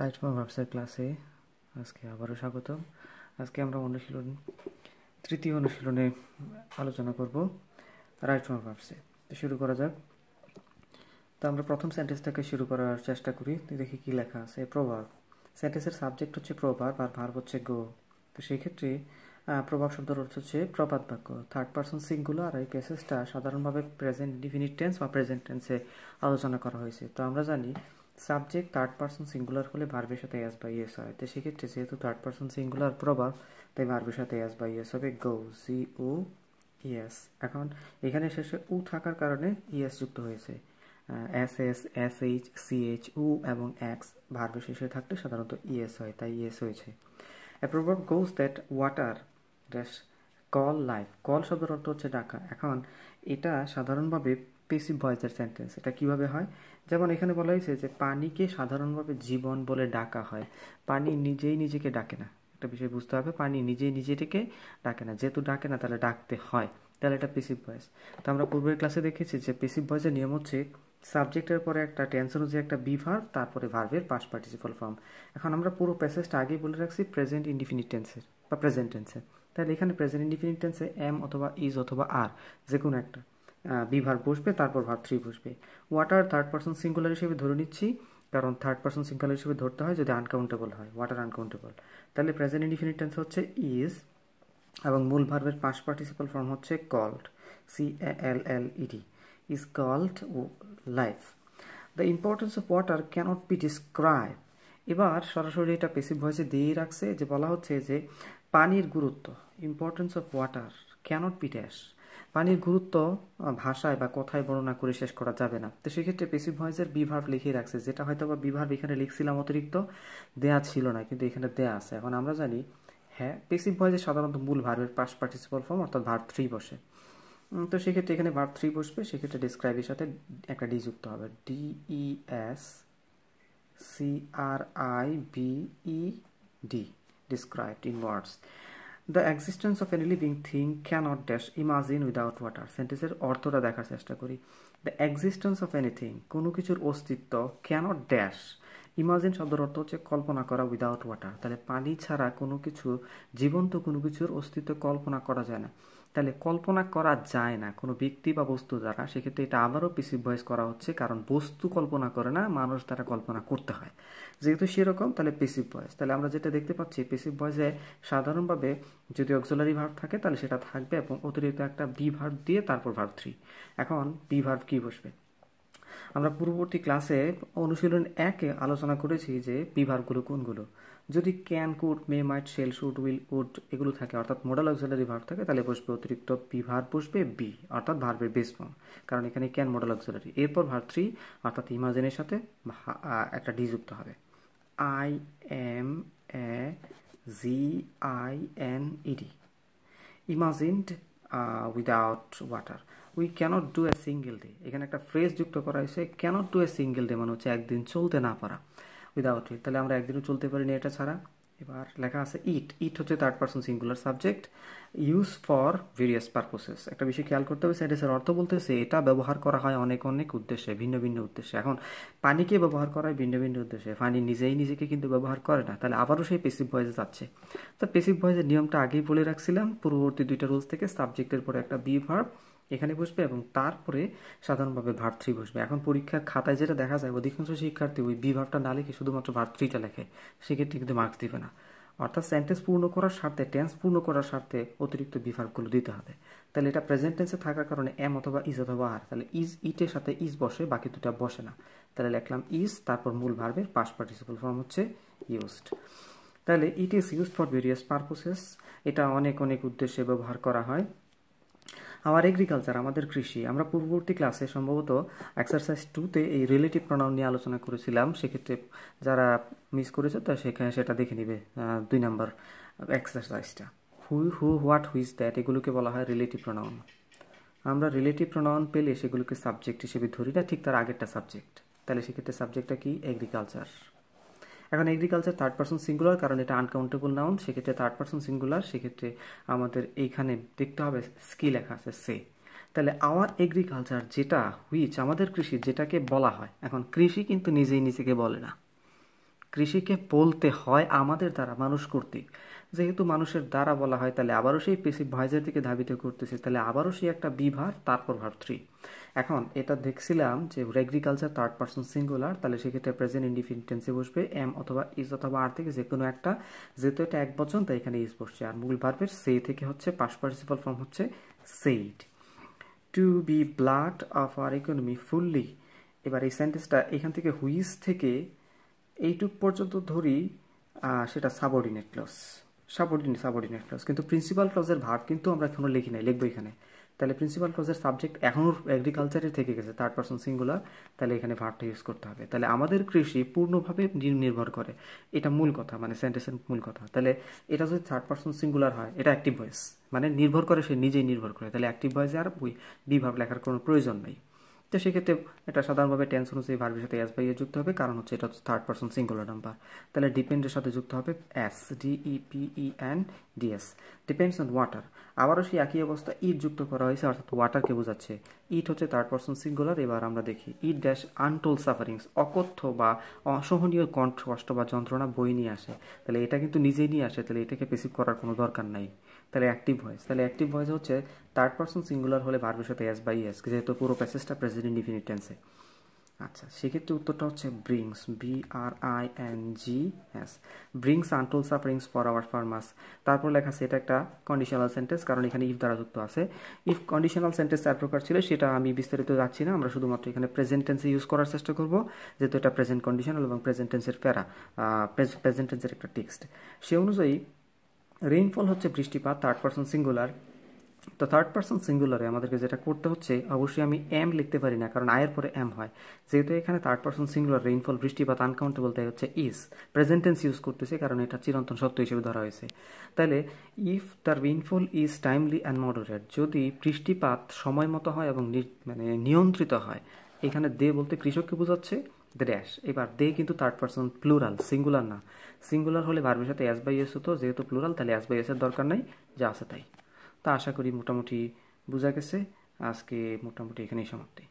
Right for ভার্বসের ক্লাসে আজকে আবারও স্বাগতম। আজকে আমরা অনুশীলন, তৃতীয় অনুশীলনে আলোচনা করব রাইট ফর ভার্বসে তো শুরু করা যাক। তো আমরা প্রথম সেন্টেন্স থেকে শুরু করার চেষ্টা করি। দেখি কি লেখা আছে। প্রভাব। সেন্টেন্সের সাবজেক্ট হচ্ছে প্রভাব আর ভার্ব হচ্ছে গো তো সেই ক্ষেত্রে প্রভাব শব্দের অর্থ হচ্ছে প্রবাদ বাক্য। থার্ড পার্সন সিঙ্গুলার আর এই প্যাসেজটা সাধারণভাবে প্রেজেন্ট ডিফিনিট টেন্স বা প্রেজেন্ট টেন্সে আলোচনা করা হয়েছে। তো আমরা জানি সাবজেক্ট থার্ড পার্সন সিঙ্গুলার হলে ভার্বের সাথে এস বাই এস হয়। তো সেক্ষেত্রে যেহেতু থার্ড পার্সন সিঙ্গুলার প্রভাব তাই ভার্বের সাথে এস বাই এস হবে গো সি ও ইএস এখন এখানে শেষে উ থাকার কারণে ইএস যুক্ত হয়েছে। S S S H C H উ এবং এক্স ভার্বের শেষে থাকলে সাধারণত ইএস হয়, তাই ইয়েস হয়েছে। এ প্রভাব goes that water dash call life call শব্দের অর্থ হচ্ছে ডাকা। এখন এটা সাধারণভাবে পেসিভ ভয়েসের সেন্টেন্স এটা কীভাবে হয়? যেমন এখানে বলা হয়েছে যে পানিকে সাধারণভাবে জীবন বলে ডাকা হয়। পানি নিজেই নিজেকে ডাকে না। একটা বিষয় বুঝতে হবে, পানি নিজেই নিজেটিকে ডাকে না। যেহেতু ডাকে না, তাহলে ডাকতে হয়। তাহলে এটা পেসিভ ভয়েস তো আমরা পূর্বের ক্লাসে দেখেছি যে পেসিভ ভয়েসের নিয়ম হচ্ছে সাবজেক্টের পরে একটা টেন্স অনুযায়ী একটা বি ভার্ব তারপরে ভার্বের পাস পার্টিসিপাল ফর্ম এখন আমরা পুরো প্যাসেজটা আগেই বলে রাখছি প্রেজেন্ট ইনডিফিনিট টেন্সের বা প্রেজেন্ট টেন্সের তাহলে এখানে প্রেজেন্ট ইনডিফিনিট টেন্সে এম অথবা ইজ অথবা আর যে কোনো একটা বি ভার্ব বসবে, তারপর ভার্ব থ্রি বসবে। ওয়াটার থার্ড পার্সন সিঙ্গুলার হিসেবে ধরে নিচ্ছি, কারণ থার্ড পার্সন সিঙ্গুলার হিসেবে ধরতে হয় যদি আনকাউন্টেবল হয়। ওয়াটার আনকাউন্টেবল তাহলে প্রেজেন্ট ইনডিফিনিট টেন্স হচ্ছে ইজ এবং মূল ভার্বের পাঁচ পার্টিসিপাল ফর্ম হচ্ছে called C L L E D is called life the importance of water cannot be describe এবার সরাসরি এটা পেসিভ ভয়েসে দিয়েই রাখছে, যে বলা হচ্ছে যে পানির গুরুত্ব importance of water cannot be dash পানির গুরুত্ব ভাষায় বা কথায় বর্ণনা করে শেষ করা যাবে না। তো সেক্ষেত্রে পেসিভ ভয়েসের বিভার্ভ লিখে রাখছে, যেটা হয়তো বা বিভার্ভ এখানে লিখছিলাম অতিরিক্ত, দেয়া ছিল না, কিন্তু এখানে দেয়া আছে। এখন আমরা জানি হ্যাঁ পেসিভ ভয়েসে সাধারণত মূল ভার্বের পাস পার্টিসিপাল ফর্ম অর্থাৎ ভার্ব থ্রি বসে। তো সেক্ষেত্রে এখানে ভার্ব থ্রি বসবে, সেক্ষেত্রে ডিসক্রাইবের সাথে একটা ডি যুক্ত হবে D E S C R I B E D described in words the existence of any living thing cannot dash imagine without water সেন্টেন্সের অর্থটা দেখার চেষ্টা করি। দ্য এক্সিস্টেন্স অফ এনিথিং কোনো কিছুর অস্তিত্ব ক্যানট ড্যাশ ইমাজিন শব্দের অর্থ হচ্ছে কল্পনা করা উইদাউট ওয়াটার তাহলে পানি ছাড়া কোনো কিছু, জীবন্ত কোনো কিছুর অস্তিত্ব কল্পনা করা যায় না। তাহলে কল্পনা করা যায় না কোনো ব্যক্তি বা বস্তু দ্বারা। সেক্ষেত্রে এটা আবারও পিসিভ ভয়েস করা হচ্ছে, কারণ বস্তু কল্পনা করে না, মানুষ দ্বারা কল্পনা করতে হয়। যেহেতু সেরকম, তাহলে পেসিভ ভয়েস তাহলে আমরা যেটা দেখতে পাচ্ছি, পেসিভ ভয়েসে সাধারণভাবে যদি অক্সোলারি ভার্ব থাকে, তাহলে সেটা থাকবে এবং অতিরিক্ত একটা বি ভার্ব দিয়ে তারপর ভার্ব থ্রি এখন বি ভার্ব কি বসবে? আমরা পূর্ববর্তী ক্লাসে অনুশীলন একে আলোচনা করেছি যে বি ভার্বগুলো কোনগুলো। যদি can could may might shall should will would এগুলো থাকে, অর্থাৎ মডেল অক্সিলারি ভার্ব থাকে, তাহলে বসবে অতিরিক্ত বি ভার্ব বসবে বি অর্থাৎ ভার্বের বেস ফর্ম কারণ এখানে ক্যান মডেল অক্সিলারি। এরপর ভার্ব থ্রি অর্থাৎ ইমাজিনের সাথে একটা ডি যুক্ত হবে। I M A G I N E D imagined without water we cannot do a single day এখানে একটা ফ্রেজ যুক্ত করা হয়েছে cannot do a single day মানে হচ্ছে একদিন চলতে না পারা উইদাউট ইট তাহলে আমরা একদিনও চলতে পারিনি এটা ছাড়া। এবার লেখা আছে ইট ইট হচ্ছে third person singular subject use for various purposes একটা বিষয় খেয়াল করতে হবে সেন্টেন্সের অর্থ বলতেছে এটা ব্যবহার করা হয় অনেক অনেক উদ্দেশ্যে, ভিন্ন ভিন্ন উদ্দেশ্যে। এখন পানিকে ব্যবহার করা হয় ভিন্ন ভিন্ন উদ্দেশ্যে। পানি নিজেই নিজেকে কিন্তু ব্যবহার করে না। তাহলে আবারও সেই পেসিভ ভয়েসে যাচ্ছে। তো পেসিভ ভয়েসের নিয়মটা আগেই বলে রাখছিলাম, পূর্ববর্তী দুইটা রুলস থেকে সাবজেক্টের পরে একটা বি ভার্ব এখানে বসবে এবং তারপরে সাধারণভাবে ভার থ্রি বসবে। এখন পরীক্ষার খাতায় যেটা দেখা যায়, অধিকাংশ শিক্ষার্থী ওই বি ভাবটা না লিখে শুধুমাত্র ভার থ্রিটা লেখে। সেক্ষেত্রে কিন্তু মার্কস দিবে না। অর্থাৎ সেন্টেন্স পূর্ণ করার স্বার্থে টেন্স পূর্ণ করার স্বার্থে অতিরিক্ত বিভাগগুলো দিতে হবে। তাহলে এটা প্রেজেন্ট টেন্সে থাকার কারণে এম অথবা ইজ অথবা আর তাহলে ইজ ইটের সাথে ইজ বসে, বাকি দুটা বসে না। তাহলে লিখলাম ইজ তারপর মূল ভার্বের পাস পার্টিসিপাল ফর্ম হচ্ছে ইউজড তাহলে it is used for various purposes এটা অনেক অনেক উদ্দেশ্যে ব্যবহার করা হয়। আমার এগ্রিকালচার আমাদের কৃষি, আমরা পূর্ববর্তী ক্লাসে সম্ভবত এক্সারসাইজ টুতে এই রিলেটিভ প্রনাউন নিয়ে আলোচনা করেছিলাম। সেক্ষেত্রে যারা মিস করেছে, তা সেখানে সেটা দেখে নিবে দুই number এক্সারসাইজটা who who what whose that এগুলোকে বলা হয় রিলেটিভ প্রনাউন আমরা রিলেটিভ প্রনাউন পেলে সেগুলোকে সাবজেক্ট হিসেবে ধরি না, ঠিক তার আগেরটা সাবজেক্ট তাহলে সেক্ষেত্রে সাবজেক্টটা কি? এগ্রিকালচার এখন এগ্রিকালচার থার্ড পার্সন সিঙ্গুলার কারণ এটা আনকাউন্টেবল নাউন সেক্ষেত্রে থার্ড পার্সন সিঙ্গুলার সেক্ষেত্রে আমাদের এইখানে দেখতে হবে স্কি লেখা আছে সে। তাহলে আওয়ার এগ্রিকালচার যেটা হুইচ আমাদের কৃষি যেটাকে বলা হয়, এখন কৃষি কিন্তু নিজেই নিজেকে বলে না। কৃষিকে বলতে হয় আমাদের দ্বারা, মানুষ কর্তৃক। যেহেতু মানুষের দ্বারা বলা হয়, তাহলে আবারও সেই পেসিভ ভয়েসের দিকে ধাবিত করতেছে, তাহলে আবারও সেই একটা বি ভার তারপর ভার থ্রি এখন এটা দেখছিলাম যে এগ্রিকালচার থার্ড পার্সন সিঙ্গুলার তাহলে সেক্ষেত্রে প্রেজেন্ট ইন্ডিফিনিটেন্সে বসবে এম অথবা ইজ অথবা আর থেকে যে কোনো একটা, যেহেতু এটা এক বচন, তাই এখানে ইজ বসছে। আর মূল ভার্বের সে থেকে হচ্ছে পাস পার্টিসিপাল ফর্ম হচ্ছে said to be blood of our economy fully এবার এই সেন্টেন্সটা এখান থেকে হুইস থেকে, এইটুক পর্যন্ত ধরি সেটা subordinate clause subordinate subordinate clause কিন্তু প্রিন্সিপাল ক্লজের ভার্ব কিন্তু আমরা এখনও লিখি নাই, লিখব এখানে। তাহলে প্রিন্সিপাল ক্লজের সাবজেক্ট এখনও এগ্রিকালচারে থেকে গেছে থার্ড পার্সন সিঙ্গুলার তাহলে এখানে ভার্বটা ইউজ করতে হবে। তাহলে আমাদের কৃষি পূর্ণভাবে নির্ভর করে। এটা মূল কথা মানে সেন্টেন্সের মূল কথা। তাহলে এটা যদি থার্ড পার্সন সিঙ্গুলার হয়, এটা অ্যাক্টিভ ভয়েস মানে নির্ভর করে সে নিজেই নির্ভর করে। তাহলে অ্যাক্টিভ ভয়েসে আর বি ভাব লেখার কোনো প্রয়োজন নেই। তো সেক্ষেত্রে এটা সাধারণভাবে টেন্স অনুযায়ী ভার্বের সাথে এস বাইয়ে যুক্ত হবে। কারণ হচ্ছে এটা থার্ড পার্সন সিঙ্গুলার নাম্বার তাহলে ডিপেন্ডের সাথে যুক্ত হবে S D E P E N D S depends on water আবারও সেই একই অবস্থা ইট যুক্ত করা হয়েছে, অর্থাৎ ওয়াটারকে বোঝাচ্ছে। ইট হচ্ছে থার্ড পার্সন সিঙ্গুলার এবার আমরা দেখি, ইট ড্যাশ আনটোল সাফারিংস অকথ্য বা অসহনীয় কণ্ঠ, কষ্ট বা যন্ত্রণা বই নিয়ে আসে। তাহলে এটা কিন্তু নিজেই নিয়ে আসে, তাহলে এটাকে পেসিভ করার কোনো দরকার নাই। তাহলে অ্যাক্টিভ ভয়েস তাহলে অ্যাক্টিভ ভয়েস হচ্ছে থার্ড পার্সন সিঙ্গুলার হলে ভার্বের সাথে এস বাই এস যেহেতু পুরো প্যাসেজটা প্রেসিডেন্ট ডিফিনিট টেন্সে আচ্ছা সেক্ষেত্রে উত্তরটা হচ্ছে brings B R I N G S brings untold sufferings for our farmers তারপর লেখা আছে, এটা একটা কন্ডিশনাল সেন্টেন্স কারণ এখানে ইফ দ্বারা যুক্ত আছে। ইফ কন্ডিশনাল সেন্টেন্স চার প্রকার ছিল, সেটা আমি বিস্তারিত যাচ্ছি না, আমরা শুধুমাত্র এখানে প্রেজেন্ট টেন্সে ইউজ করার চেষ্টা করব, যেহেতু এটা প্রেজেন্ট কন্ডিশনাল এবং প্রেজেন্ট টেন্সের প্যারা প্রেজেন্ট টেন্সের একটা টেক্সট সে অনুযায়ী রেইনফল হচ্ছে বৃষ্টিপাত থার্ড পার্সন সিঙ্গুলার তো থার্ড পার্সন সিঙ্গুলারে আমাদেরকে যেটা করতে হচ্ছে, অবশ্যই আমি এম লিখতে পারি না, কারণ আয়ের পরে এম হয়। যেহেতু এখানে থার্ড পার্সন সিঙ্গুলার রেইনফল বৃষ্টিপাত আনকাউন্টেবল তাই হচ্ছে ইস প্রেজেন্টেন্স ইউজ করতেছে, কারণ এটা চিরন্তন সত্য হিসেবে ধরা হয়েছে। তাহলে if the rainfall is timely and moderate যদি বৃষ্টিপাত সময় মতো হয় এবং মানে নিয়ন্ত্রিত হয়, এখানে দে বলতে কৃষককে বোঝাচ্ছে ড্যাশ এবার দে কিন্তু থার্ড পার্সন প্লুরাল সিঙ্গুলার না। সিঙ্গুলার হলে ভার্বের সাথে এস বাই এস হতো, যেহেতু প্লুরাল তাহলে এস বাই এসের দরকার নাই, যা আছে তাই। তা আশা করি মোটামুটি বোঝা গেছে। আজকে মোটামুটি এখানেই সমাপ্তি।